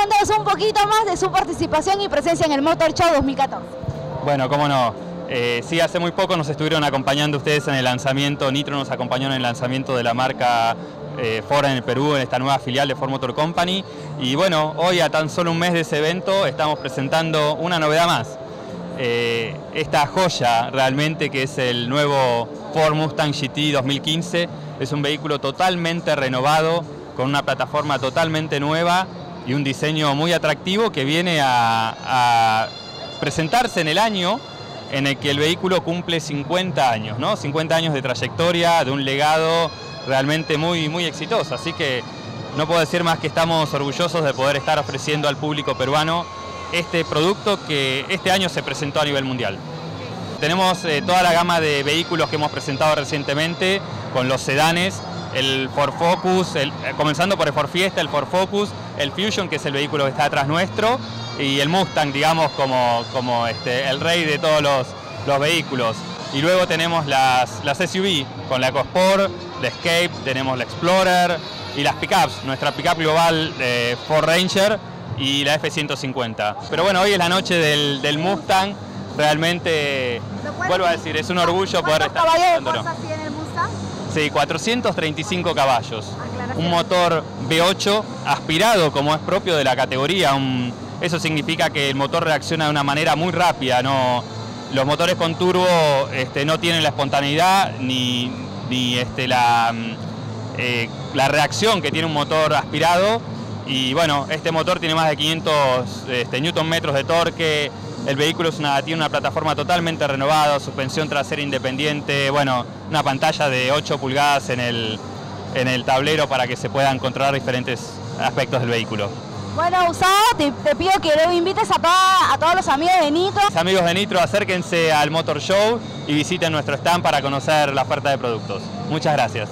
cuéntanos un poquito más de su participación y presencia en el Motor Show 2014. Bueno, cómo no. Eh, sí, hace muy poco nos estuvieron acompañando ustedes en el lanzamiento, Nitro nos acompañó en el lanzamiento de la marca eh, Ford en el Perú, en esta nueva filial de Ford Motor Company. Y bueno, hoy a tan solo un mes de ese evento estamos presentando una novedad más. Eh, esta joya realmente que es el nuevo Ford Mustang GT 2015. Es un vehículo totalmente renovado, con una plataforma totalmente nueva y un diseño muy atractivo que viene a, presentarse en el año en el que el vehículo cumple 50 años, ¿no? 50 años de trayectoria, de un legado realmente muy, muy exitoso. Así que no puedo decir más que estamos orgullosos de poder estar ofreciendo al público peruano este producto que este año se presentó a nivel mundial. Tenemos eh, toda la gama de vehículos que hemos presentado recientemente con los sedanes, el Ford Focus, el, eh, comenzando por el Ford Fiesta, el Ford Focus, el Fusion, que es el vehículo que está atrás nuestro, y el Mustang, digamos, como, como este, el rey de todos los, los vehículos. Y luego tenemos las, las SUV, con la EcoSport, la Escape, tenemos la Explorer y las pickups, nuestra pickup global de Ford Ranger y la F-150. Pero bueno, hoy es la noche del, del Mustang, realmente, vuelvo a decir, es un orgullo poder estar Sí, 435 caballos. Aclaración. Un motor V8 aspirado como es propio de la categoría. un- eso significa que el motor reacciona de una manera muy rápida. No, los motores con turbo este, no tienen la espontaneidad ni, ni, este, la, mm, eh, la reacción que tiene un motor aspirado. Y bueno, este motor tiene más de 500 este, newton metros de torque. El vehículo es una, tiene una plataforma totalmente renovada, suspensión trasera independiente, bueno, una pantalla de 8 pulgadas en el, en el tablero para que se puedan controlar diferentes aspectos del vehículo. Bueno, Gustavo, te, te pido que luego invites a, toda- a todos los amigos de Nitro. Amigos de Nitro, acérquense al Motor Show y visiten nuestro stand para conocer la oferta de productos. Muchas gracias.